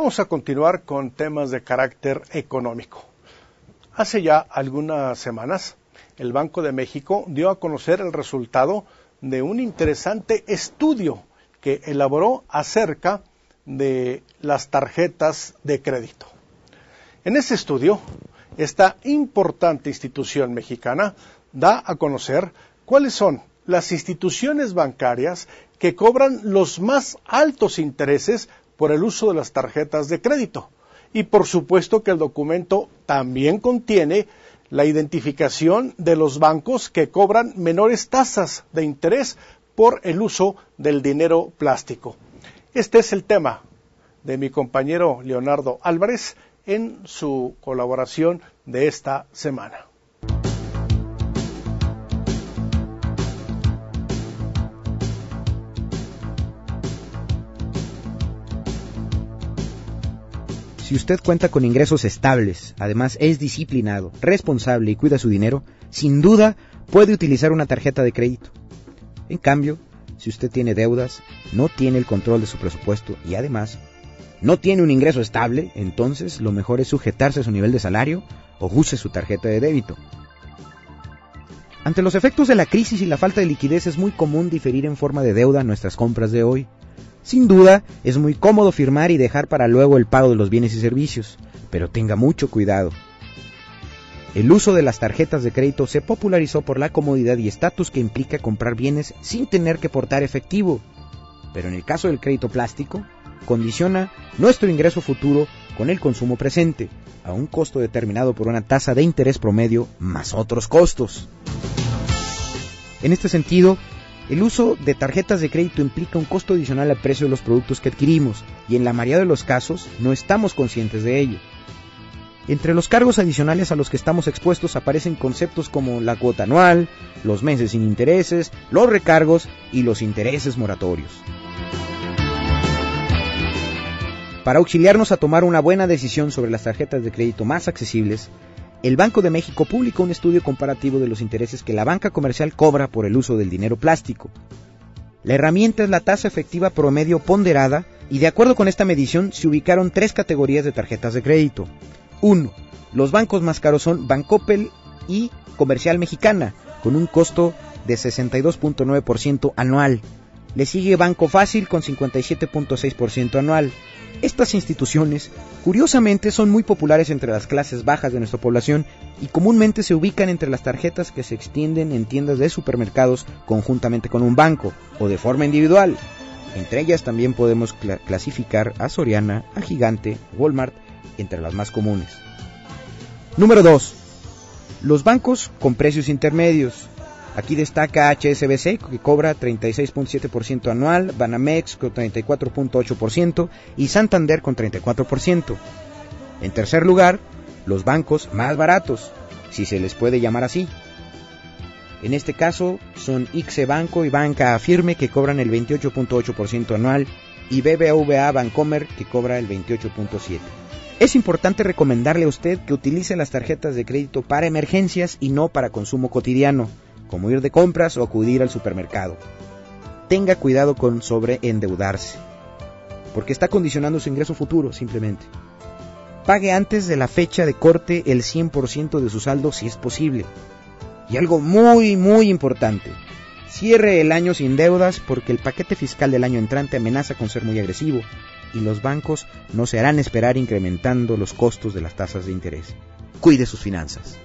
Vamos a continuar con temas de carácter económico. Hace ya algunas semanas, el Banco de México dio a conocer el resultado de un interesante estudio que elaboró acerca de las tarjetas de crédito. En ese estudio, esta importante institución mexicana da a conocer cuáles son las instituciones bancarias que cobran los más altos intereses por el uso de las tarjetas de crédito. Y por supuesto que el documento también contiene la identificación de los bancos que cobran menores tasas de interés por el uso del dinero plástico. Este es el tema de mi compañero Leonardo Álvarez en su colaboración de esta semana. Si usted cuenta con ingresos estables, además es disciplinado, responsable y cuida su dinero, sin duda puede utilizar una tarjeta de crédito. En cambio, si usted tiene deudas, no tiene el control de su presupuesto y además no tiene un ingreso estable, entonces lo mejor es sujetarse a su nivel de salario o use su tarjeta de débito. Ante los efectos de la crisis y la falta de liquidez es muy común diferir en forma de deuda nuestras compras de hoy. Sin duda, es muy cómodo firmar y dejar para luego el pago de los bienes y servicios, pero tenga mucho cuidado. El uso de las tarjetas de crédito se popularizó por la comodidad y estatus que implica comprar bienes sin tener que portar efectivo. Pero en el caso del crédito plástico, condiciona nuestro ingreso futuro con el consumo presente, a un costo determinado por una tasa de interés promedio más otros costos. En este sentido, el uso de tarjetas de crédito implica un costo adicional al precio de los productos que adquirimos y en la mayoría de los casos no estamos conscientes de ello. Entre los cargos adicionales a los que estamos expuestos aparecen conceptos como la cuota anual, los meses sin intereses, los recargos y los intereses moratorios. Para auxiliarnos a tomar una buena decisión sobre las tarjetas de crédito más accesibles, el Banco de México publicó un estudio comparativo de los intereses que la banca comercial cobra por el uso del dinero plástico. La herramienta es la tasa efectiva promedio ponderada y de acuerdo con esta medición se ubicaron tres categorías de tarjetas de crédito. 1. Los bancos más caros son Bancoppel y Comercial Mexicana, con un costo de 62.9% anual. Le sigue Banco Fácil con 57.6% anual. Estas instituciones, curiosamente, son muy populares entre las clases bajas de nuestra población y comúnmente se ubican entre las tarjetas que se extienden en tiendas de supermercados conjuntamente con un banco o de forma individual. Entre ellas también podemos clasificar a Soriana, a Gigante, Walmart, entre las más comunes. Número 2. Los bancos con precios intermedios. Aquí destaca HSBC, que cobra 36.7% anual, Banamex con 34.8% y Santander con 34%. En tercer lugar, los bancos más baratos, si se les puede llamar así. En este caso son ICSE Banco y Banca Afirme que cobran el 28.8% anual y BBVA Bancomer que cobra el 28.7%. Es importante recomendarle a usted que utilice las tarjetas de crédito para emergencias y no para consumo cotidiano como ir de compras o acudir al supermercado. Tenga cuidado con sobreendeudarse, porque está condicionando su ingreso futuro simplemente. Pague antes de la fecha de corte el 100% de su saldo si es posible. Y algo muy, muy importante, cierre el año sin deudas porque el paquete fiscal del año entrante amenaza con ser muy agresivo y los bancos no se harán esperar incrementando los costos de las tasas de interés. Cuide sus finanzas.